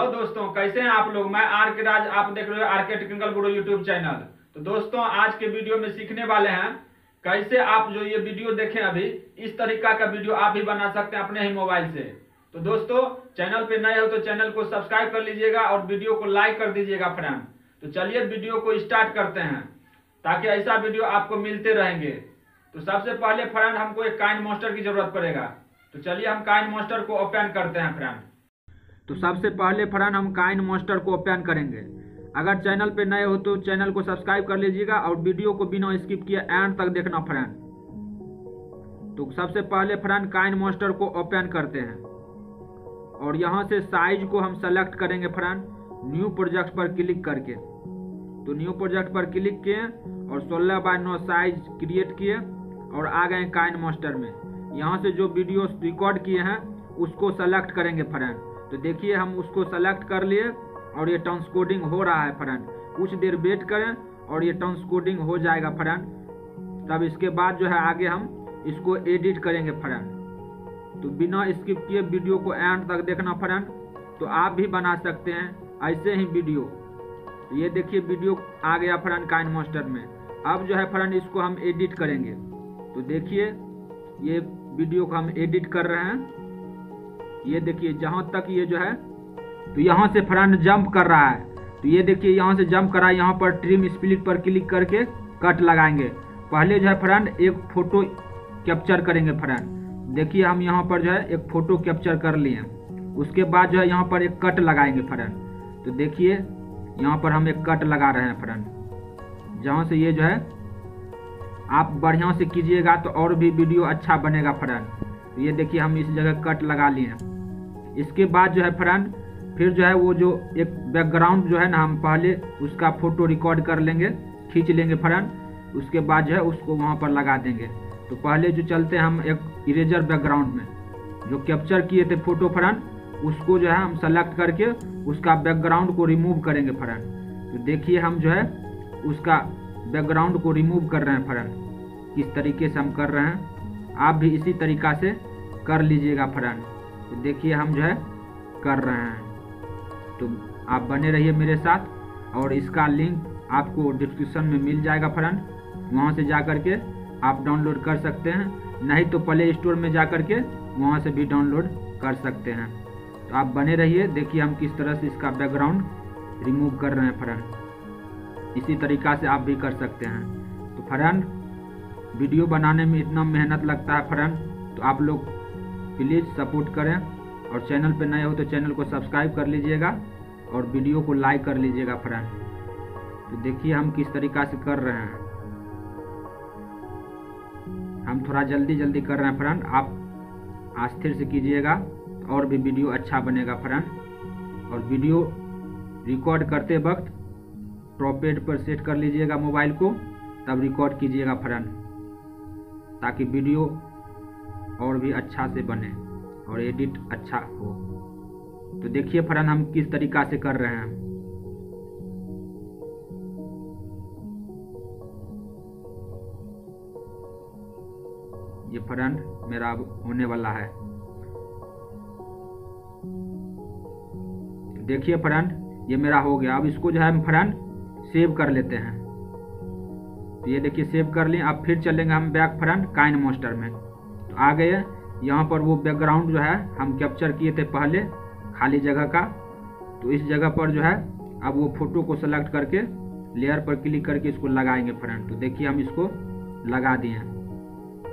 कैसे हैं आप लोग? मैं आर के राज, आप देख रहे हो आर के टेक्निकल गुरु यूट्यूब चैनल तो दोस्तों, आज के वीडियो में सीखने वाले हैं, कैसे आप जो ये वीडियो देखें अभी, इस तरीका का वीडियो आप भी बना सकते हैं अपने ही मोबाइल से। तो दोस्तों चैनल पे नए हो तो चैनल को सब्सक्राइब कर लीजिएगा और वीडियो को लाइक कर दीजिएगा फ्रेंड तो चलिए वीडियो को स्टार्ट करते हैं, ताकि ऐसा वीडियो आपको मिलते रहेंगे। तो सबसे पहले फ्रेंड हमको एक काइन मास्टर की ज़रूरत पड़ेगा। तो चलिए हम काइन मास्टर को ओपन करते हैं फ्रेंड तो सबसे पहले फ्रेंड हम काइन मास्टर को ओपन करेंगे। अगर चैनल पे नए हो तो चैनल को सब्सक्राइब कर लीजिएगा और वीडियो को बिना स्किप किए एंड तक देखना फ्रेंड तो सबसे पहले फ्रेंड काइन मास्टर को ओपन करते हैं। और यहाँ से साइज़ को हम सेलेक्ट करेंगे फ्रेंड न्यू प्रोजेक्ट पर क्लिक करके। तो न्यू प्रोजेक्ट पर क्लिक किए और 16 बाय 9 साइज़ क्रिएट किए और आ गए काइन मास्टर में। यहाँ से जो वीडियो रिकॉर्ड किए हैं, उसको सेलेक्ट करेंगे फ्रेंड तो देखिए हम उसको सेलेक्ट कर लिए और ये ट्रांसकोडिंग हो रहा है फ्रेंड कुछ देर वेट करें और ये ट्रांसकोडिंग हो जाएगा फ्रेंड तब इसके बाद जो है आगे हम इसको एडिट करेंगे फ्रेंड तो बिना स्किप किए वीडियो को एंड तक देखना फ्रेंड तो आप भी बना सकते हैं ऐसे ही वीडियो तो ये देखिए वीडियो आ गया फ्रेंड काइन मास्टर में। अब जो है फ्रेंड इसको हम एडिट करेंगे। तो देखिए ये वीडियो को हम एडिट कर रहे हैं। ये देखिए, जहाँ तक ये जो है तो यहाँ से फ्रेंड जंप कर रहा है। तो ये देखिए, यहाँ से जंप करा, यहाँ पर ट्रिम स्प्लिट पर क्लिक करके कट लगाएँगे। पहले जो है फ्रेंड एक फ़ोटो कैप्चर करेंगे फ्रेंड देखिए, हम यहाँ पर जो है, एक फ़ोटो कैप्चर कर लिए उसके बाद जो है, यहाँ पर एक कट लगाएँगे फ्रेंड तो देखिए, यहाँ पर हम एक कट लगा रहे हैं फ्रेंड जहाँ से ये जो है, आप बढ़िया से कीजिएगा तो और भी वीडियो अच्छा बनेगा फ्रेंड तो ये देखिए हम इस जगह कट लगा लिए इसके बाद जो है फ्रेंड फिर जो है वो जो एक बैकग्राउंड जो है ना हम पहले उसका फ़ोटो रिकॉर्ड कर लेंगे, खींच लेंगे फ्रेंड उसके बाद जो है उसको वहाँ पर लगा देंगे। तो पहले जो चलते हैं हम एक इरेजर बैकग्राउंड में। जो कैप्चर किए थे फ़ोटो फ्रेंड उसको जो है हम सेलेक्ट करके उसका बैकग्राउंड को रिमूव करेंगे फ्रेंड तो देखिए हम जो है उसका बैकग्राउंड को रिमूव कर रहे हैं फ्रेंड किस तरीके से हम कर रहे हैं? आप भी इसी तरीका से कर लीजिएगा फ्रेंड तो देखिए हम जो है कर रहे हैं। तो आप बने रहिए मेरे साथ और इसका लिंक आपको डिस्क्रिप्शन में मिल जाएगा फ्रेंड वहाँ से जा कर के आप डाउनलोड कर सकते हैं। नहीं तो प्ले स्टोर में जा कर के वहाँ से भी डाउनलोड कर सकते हैं। तो आप बने रहिए। देखिए हम किस तरह से इसका बैकग्राउंड रिमूव कर रहे हैं फ्रेंड इसी तरीका से आप भी कर सकते हैं। तो फ्रेंड वीडियो बनाने में इतना मेहनत लगता है फ्रेंड तो आप लोग प्लीज़ सपोर्ट करें। और चैनल पर नए हो तो चैनल को सब्सक्राइब कर लीजिएगा और वीडियो को लाइक कर लीजिएगा फ्रेंड तो देखिए हम किस तरीका से कर रहे हैं। हम थोड़ा जल्दी जल्दी कर रहे हैं फ्रेंड आप आस्थिर से कीजिएगा तो और भी वीडियो अच्छा बनेगा फ्रेंड और वीडियो रिकॉर्ड करते वक्त ट्रॉपेड पर सेट कर लीजिएगा मोबाइल को, तब रिकॉर्ड कीजिएगा फ्रेंड ताकि वीडियो और भी अच्छा से बने और एडिट अच्छा हो। तो देखिए फ्रेंड हम किस तरीका से कर रहे हैं। ये फ्रेंड मेरा अब होने वाला है। देखिए फ्रेंड ये मेरा हो गया। अब इसको जो है हम फ्रेंड सेव कर लेते हैं। तो ये देखिए सेव कर लिए अब फिर चलेंगे हम बैक फ्रंट काइन मास्टर में। तो आ गए। यहाँ पर वो बैकग्राउंड जो है, हम कैप्चर किए थे पहले, खाली जगह का। तो इस जगह पर जो है, अब वो फ़ोटो को सेलेक्ट करके लेयर पर क्लिक करके इसको लगाएँगे फ्रेंड तो देखिए, हम इसको लगा दिए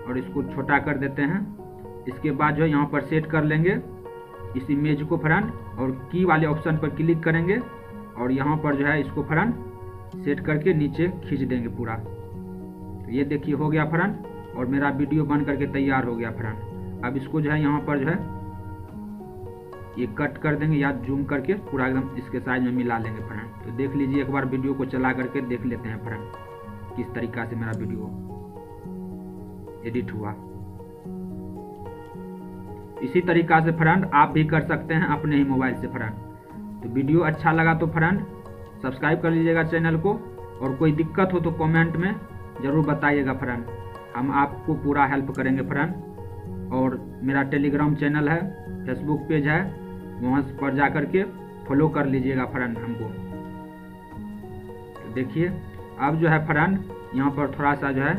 और इसको छोटा कर देते हैं। इसके बाद जो है, यहाँ पर सेट कर लेंगे। इस इमेज को फ्रेंड और की वाले ऑप्शन पर क्लिक करेंगे। और यहाँ पर जो है, इसको फ्रेंड सेट करके नीचे खींच देंगे पूरा। तो ये देखिए, हो गया फ्रेंड और मेरा वीडियो बन करके तैयार हो गया फ्रेंड अब इसको जो है यहाँ पर जो है, ये कट कर देंगे, या जूम करके पूरा एकदम इसके साइज़ में मिला लेंगे फ्रेंड तो देख लीजिए, एक बार वीडियो को चला करके देख लेते हैं फ्रेंड किस तरीका से मेरा वीडियो एडिट हुआ। इसी तरीका से फ्रेंड आप भी कर सकते हैं अपने ही मोबाइल से फ्रेंड तो वीडियो अच्छा लगा तो फ्रेंड सब्सक्राइब कर लीजिएगा चैनल को, और कोई दिक्कत हो तो कमेंट में ज़रूर बताइएगा फ्रेंड। हम आपको पूरा हेल्प करेंगे फ्रेंड। और मेरा टेलीग्राम चैनल है, फेसबुक पेज है, वहाँ पर जा कर के फॉलो कर लीजिएगा फ्रेंड हमको। तो देखिए, अब जो है फ्रेंड, यहाँ पर थोड़ा सा जो है,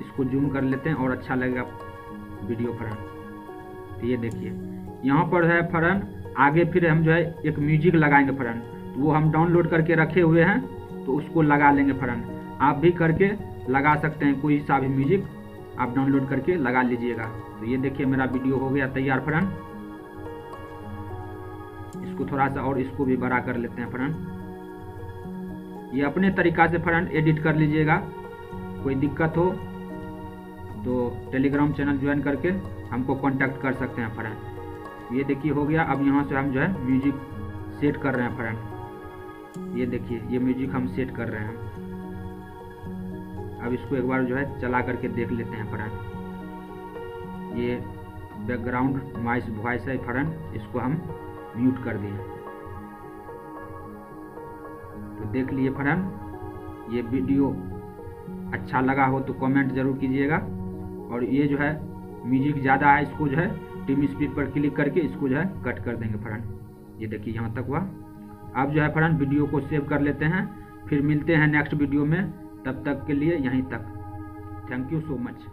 इसको जूम कर लेते हैं और अच्छा लगेगा वीडियो फ्रेंड। तो ये देखिए, यहाँ पर है फ्रेंड, आगे फिर हम जो है एक म्यूज़िक लगाएँगे फ्रेंड। तो वो हम डाउनलोड करके रखे हुए हैं तो उसको लगा लेंगे फ्रेंड। आप भी करके लगा सकते हैं कोई सा भी म्यूज़िक आप डाउनलोड करके लगा लीजिएगा। तो ये देखिए मेरा वीडियो हो गया तैयार फ्रेंड इसको थोड़ा सा और इसको भी बड़ा कर लेते हैं फ्रेंड ये अपने तरीका से फ्रेंड एडिट कर लीजिएगा। कोई दिक्कत हो तो टेलीग्राम चैनल ज्वाइन करके हमको कांटेक्ट कर सकते हैं फ्रेंड ये देखिए हो गया, अब यहाँ से हम जो है म्यूज़िक सेट कर रहे हैं फ्रेंड ये देखिए, ये म्यूज़िक हम सेट कर रहे हैं। अब इसको एक बार जो है चला करके देख लेते हैं फ्रेंड ये बैकग्राउंड नॉइस वॉइस है फ्रेंड इसको हम म्यूट कर दिए तो देख लिए फ्रेंड ये वीडियो अच्छा लगा हो तो कमेंट ज़रूर कीजिएगा। और ये जो है म्यूज़िक ज़्यादा है, इसको जो है टीम स्पीड पर क्लिक करके इसको जो है कट कर देंगे फ्रेंड ये देखिए यहाँ तक हुआ। अब जो है फ्रेंड वीडियो को सेव कर लेते हैं। फिर मिलते हैं नेक्स्ट वीडियो में। तब तक के लिए यहीं तक। Thank you so much